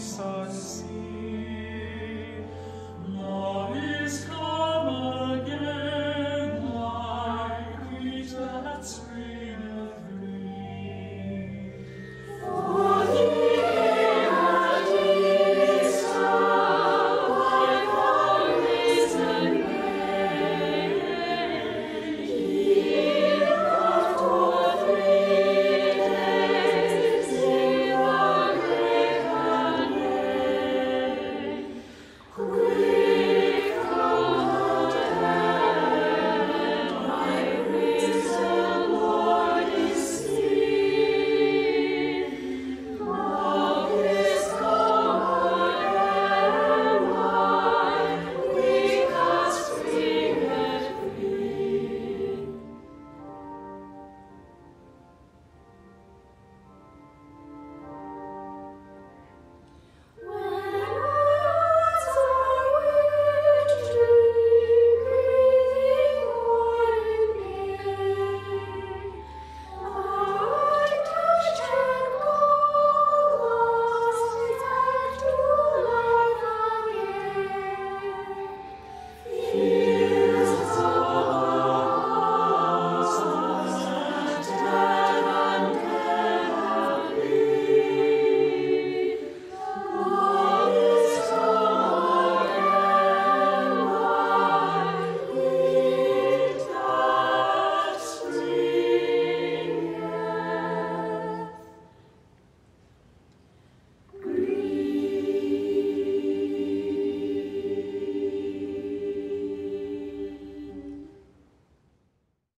sun sees.